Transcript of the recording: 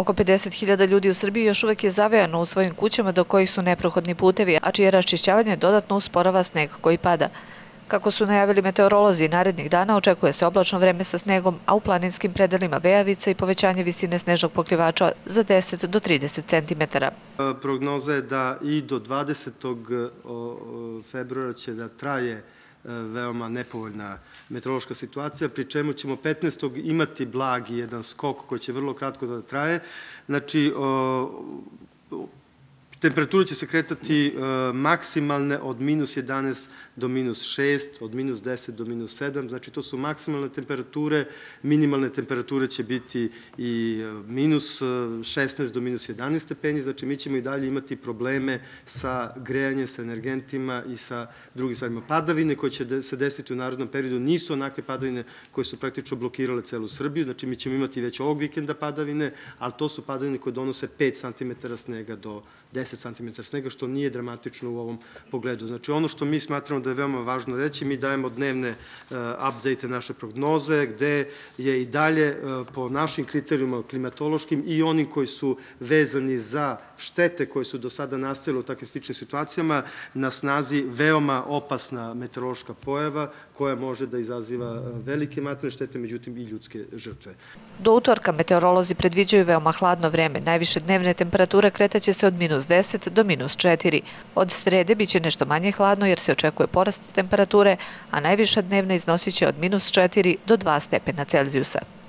Oko 50.000 ljudi u Srbiji još uvek je zavejano u svojim kućama do kojih su neprohodni putevi, a čije raščišćavanje dodatno usporava sneg koji pada. Kako su najavili meteorolozi, narednih dana očekuje se oblačno vreme sa snegom, a u planinskim predelima Vejavica i povećanje visine snežnog pokrivača za 10 do 30 cm. Prognoza je da i do 20. februara će da traje veoma nepovoljna meteorološka situacija, pri čemu ćemo 15. imati blagi jedan skok koji će vrlo kratko da traje. Znači, Temperatura će se kretati e, maksimalne od minus 11 do minus 6, od minus 10 do minus 7, znači to su maksimalne temperature, minimalne temperature će biti i e, minus 16 e, do minus 11 stepeni, znači mi ćemo i dalje imati probleme sa grejanjem, sa energentima i sa drugim stvarima. Padavine koje će se desiti u narodnom periodu nisu onakve padavine koje su praktično blokirale celu Srbiju, znači mi ćemo imati već ovog vikenda padavine, ali to su padavine koje donose 5 cm snega do 10 cm snega, što nije dramatično u ovom pogledu. Znači, ono što mi smatramo da je veoma važno reći, mi dajemo dnevne uh, update naše prognoze, gde je i dalje uh, po našim kriterijuma klimatološkim i onim koji su vezani za štete koje su do sada nastale u takvim sličnim situacijama, na snazi veoma opasna meteorološka pojava koja može da izaziva uh, velike materine štete, međutim i ljudske žrtve. Do utorka meteorolozi predviđaju veoma hladno vreme. Najviše dnevne temperature kretaće se od minus minus 10 do minus 4. Od srede biće nešto manje hladno jer se očekuje porast temperature, a najviša dnevna iznosit će od minus 4 do 2 stepena Celzijusa.